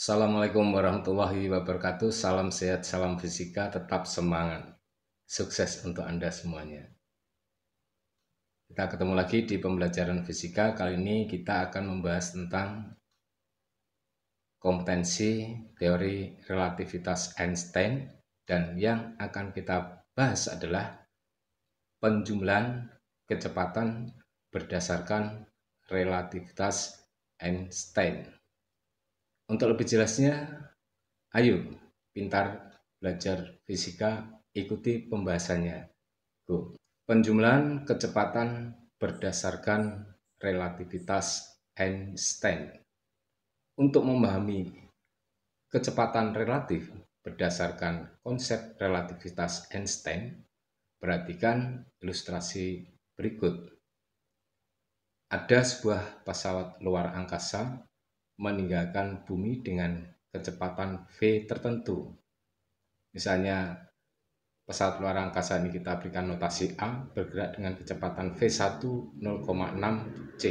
Assalamualaikum warahmatullahi wabarakatuh. Salam sehat, salam fisika, tetap semangat. Sukses untuk Anda semuanya. Kita ketemu lagi di pembelajaran fisika. Kali ini kita akan membahas tentang kompetensi teori relativitas Einstein dan yang akan kita bahas adalah penjumlahan kecepatan berdasarkan relativitas Einstein. Untuk lebih jelasnya, ayo pintar belajar fisika, ikuti pembahasannya. Go. Penjumlahan kecepatan berdasarkan relativitas Einstein. Untuk memahami kecepatan relatif berdasarkan konsep relativitas Einstein, perhatikan ilustrasi berikut. Ada sebuah pesawat luar angkasa meninggalkan bumi dengan kecepatan V tertentu. Misalnya pesawat luar angkasa ini kita berikan notasi A bergerak dengan kecepatan V1 0,6 C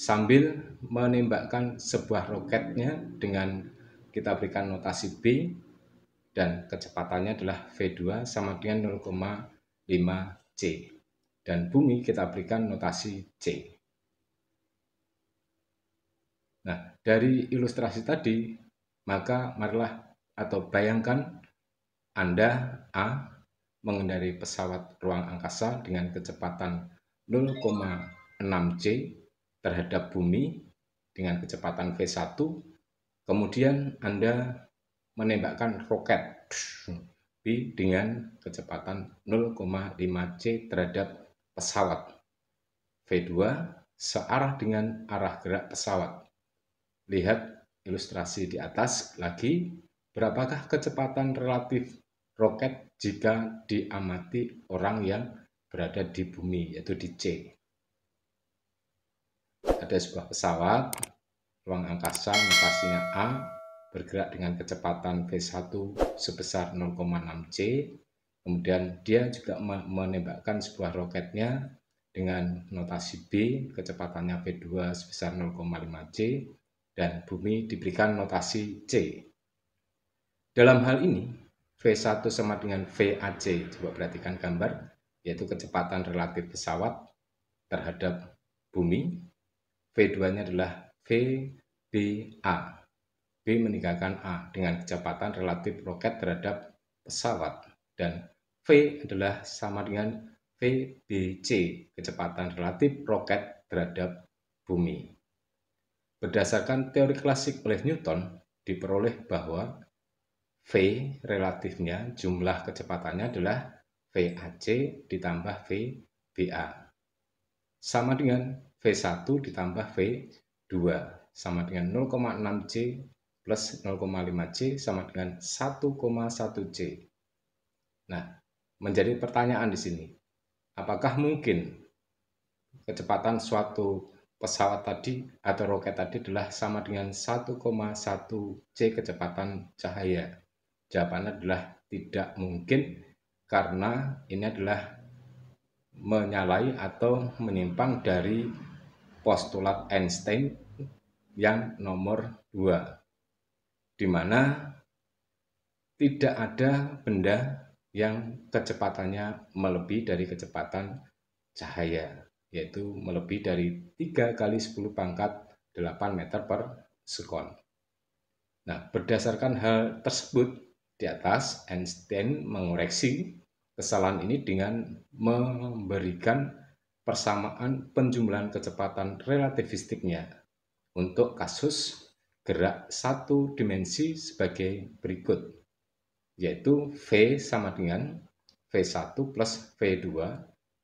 sambil menembakkan sebuah roketnya dengan kita berikan notasi B dan kecepatannya adalah V2 sama dengan 0,5 C dan bumi kita berikan notasi C. Nah, dari ilustrasi tadi, maka marilah atau bayangkan Anda A mengendarai pesawat ruang angkasa dengan kecepatan 0,6 C terhadap bumi dengan kecepatan V1, kemudian Anda menembakkan roket B dengan kecepatan 0,5 C terhadap pesawat. V2 searah dengan arah gerak pesawat Lihat ilustrasi di atas lagi, berapakah kecepatan relatif roket jika diamati orang yang berada di bumi, yaitu di C. Ada sebuah pesawat, ruang angkasa, notasinya A, bergerak dengan kecepatan V1 sebesar 0,6 C, kemudian dia juga menembakkan sebuah roketnya dengan notasi B, kecepatannya V2 sebesar 0,5 C, dan bumi diberikan notasi C. Dalam hal ini, V1 sama dengan VAC. Coba perhatikan gambar, yaitu kecepatan relatif pesawat terhadap bumi. V2-nya adalah VBA. B meninggalkan A dengan kecepatan relatif roket terhadap pesawat. Dan V adalah sama dengan VBC, kecepatan relatif roket terhadap bumi. Berdasarkan teori klasik oleh Newton, diperoleh bahwa V relatifnya jumlah kecepatannya adalah VAC ditambah VBA. Sama dengan V1 ditambah V2 sama dengan 0,6C plus 0,5C sama dengan 1,1C. Nah, menjadi pertanyaan di sini, apakah mungkin kecepatan suatu pesawat tadi atau roket tadi adalah sama dengan 1,1 C kecepatan cahaya? Jawabannya adalah tidak mungkin karena ini adalah menyalahi atau menyimpang dari postulat Einstein yang nomor 2 di mana tidak ada benda yang kecepatannya melebihi dari kecepatan cahaya yaitu melebihi dari 3 kali 10 pangkat 8 meter per sekon. Nah, berdasarkan hal tersebut di atas, Einstein mengoreksi kesalahan ini dengan memberikan persamaan penjumlahan kecepatan relativistiknya untuk kasus gerak satu dimensi sebagai berikut, yaitu V sama dengan V1 plus V2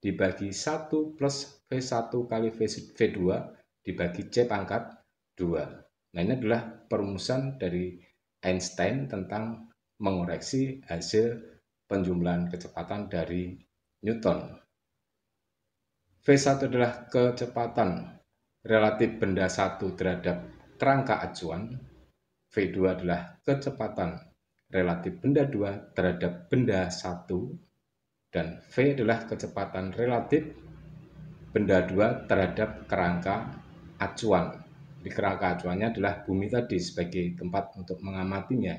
dibagi 1 plus V1 kali V2 dibagi C pangkat 2. Nah ini adalah perumusan dari Einstein tentang mengoreksi hasil penjumlahan kecepatan dari Newton. V1 adalah kecepatan relatif benda satu terhadap kerangka acuan. V2 adalah kecepatan relatif benda dua terhadap benda satu dan V adalah kecepatan relatif benda dua terhadap kerangka acuan Di kerangka acuannya adalah bumi tadi sebagai tempat untuk mengamatinya.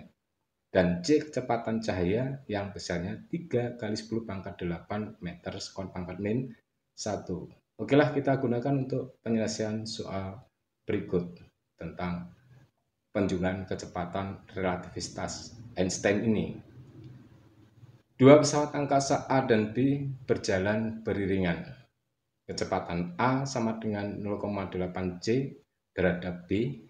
Dan C kecepatan cahaya yang besarnya 3 kali 10 pangkat 8 meter sekon pangkat min 1. Oke lah kita gunakan untuk penyelesaian soal berikut tentang penjualan kecepatan relativitas Einstein ini. Dua pesawat angkasa A dan B berjalan beriringan. Kecepatan A sama dengan 0,8 C terhadap B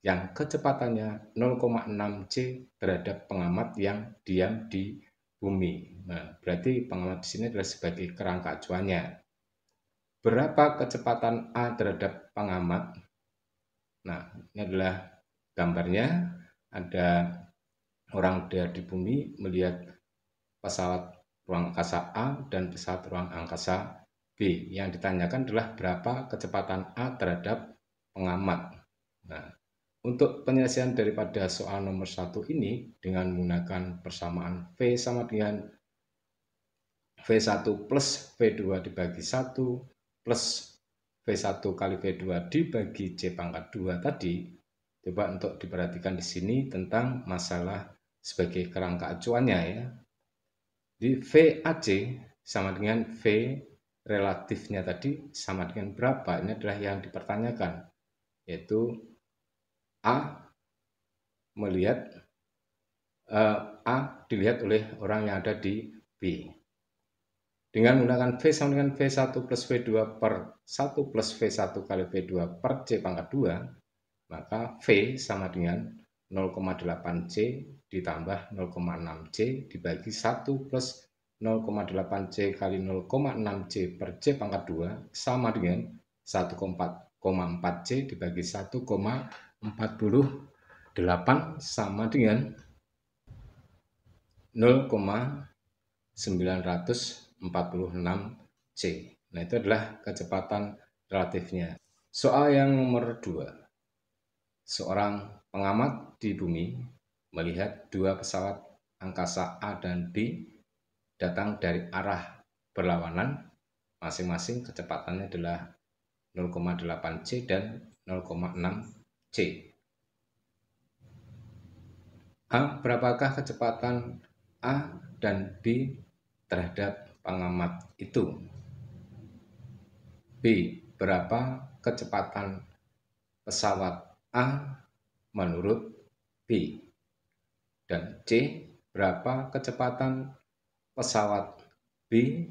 yang kecepatannya 0,6 C terhadap pengamat yang diam di bumi. Nah, berarti pengamat di sini adalah sebagai kerangka acuannya. Berapa kecepatan A terhadap pengamat? Nah, ini adalah gambarnya. Ada orang di bumi melihat pesawat ruang angkasa A dan pesawat ruang angkasa B. Yang ditanyakan adalah berapa kecepatan A terhadap pengamat. Nah, untuk penyelesaian daripada soal nomor satu ini dengan menggunakan persamaan V sama dengan V1 plus V2 dibagi 1 plus V1 kali V2 dibagi C pangkat 2 tadi, coba untuk diperhatikan di sini tentang masalah sebagai kerangka acuannya ya. Di VAC sama dengan V relatifnya tadi sama dengan berapa? Ini adalah yang dipertanyakan. Yaitu A melihat uh, A dilihat oleh orang yang ada di B. Dengan menggunakan V sama dengan V1 plus V2 per 1 plus V1 kali V2 per C pangkat 2, maka V sama dengan 0,8C ditambah 0,6C dibagi 1 plus 0,8C kali 0,6C per C pangkat 2 sama dengan 1,4C dibagi 1,48 sama dengan 0,946C. Nah itu adalah kecepatan relatifnya. Soal yang nomor 2. Seorang Pengamat di bumi melihat dua pesawat angkasa A dan B datang dari arah berlawanan, masing-masing kecepatannya adalah 0,8C dan 0,6C. A. Berapakah kecepatan A dan B terhadap pengamat itu? B. Berapa kecepatan pesawat A menurut B. Dan C, berapa kecepatan pesawat B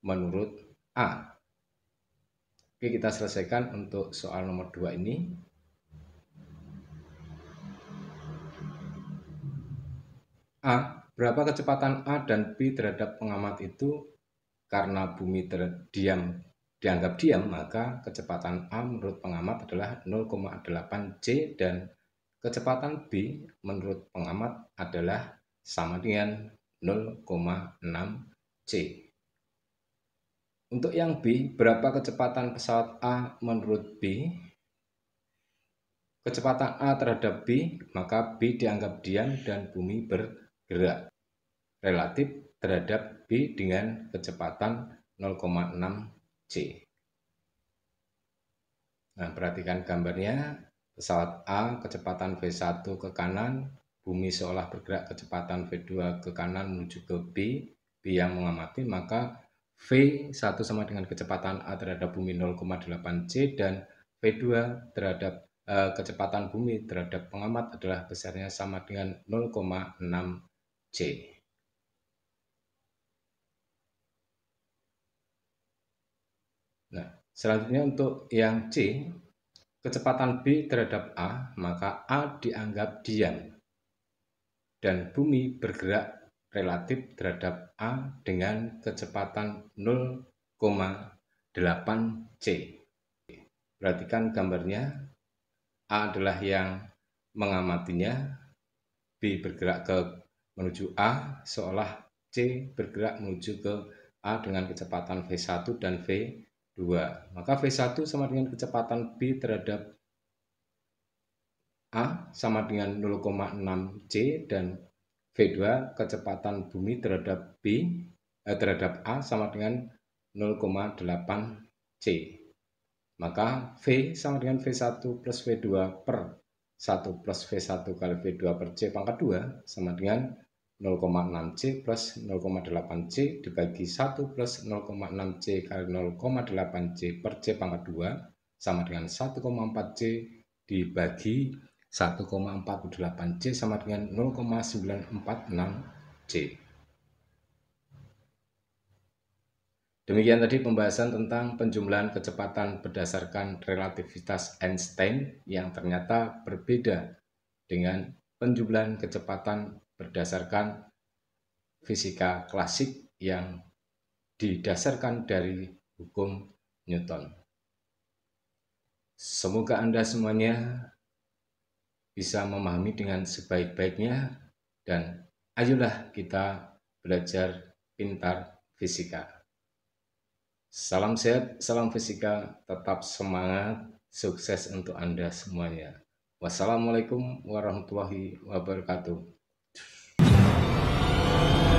menurut A. Oke, kita selesaikan untuk soal nomor 2 ini. A. Berapa kecepatan A dan B terhadap pengamat itu karena bumi terdiam dianggap diam, maka kecepatan A menurut pengamat adalah 0,8 C dan Kecepatan B menurut pengamat adalah sama dengan 0,6 C. Untuk yang B, berapa kecepatan pesawat A menurut B? Kecepatan A terhadap B, maka B dianggap diam dan bumi bergerak. Relatif terhadap B dengan kecepatan 0,6 C. Nah, perhatikan gambarnya. Pesawat A kecepatan V1 ke kanan, bumi seolah bergerak kecepatan V2 ke kanan menuju ke B, B yang mengamati, maka V1 sama dengan kecepatan A terhadap bumi 0,8C dan V2 terhadap eh, kecepatan bumi terhadap pengamat adalah besarnya sama dengan 0,6C. Nah, selanjutnya untuk yang C, kecepatan B terhadap A, maka A dianggap diam. Dan bumi bergerak relatif terhadap A dengan kecepatan 0,8C. Perhatikan gambarnya, A adalah yang mengamatinya, B bergerak ke menuju A, seolah C bergerak menuju ke A dengan kecepatan V1 dan V 2. Maka V1 sama dengan kecepatan B terhadap A sama dengan 0,6C dan V2 kecepatan bumi terhadap B eh, terhadap A sama dengan 0,8C. Maka V sama dengan V1 plus V2 per 1 plus V1 kali V2 per C pangkat 2 sama dengan 0,6C plus 0,8C dibagi 1 plus 0,6C kali 0,8C per C pangkat 2 sama dengan 1,4C dibagi 1,48C sama dengan 0,946C. Demikian tadi pembahasan tentang penjumlahan kecepatan berdasarkan relativitas Einstein yang ternyata berbeda dengan penjumlahan kecepatan berdasarkan fisika klasik yang didasarkan dari hukum Newton. Semoga Anda semuanya bisa memahami dengan sebaik-baiknya dan ayolah kita belajar pintar fisika. Salam sehat, salam fisika, tetap semangat, sukses untuk Anda semuanya. Wassalamualaikum warahmatullahi wabarakatuh.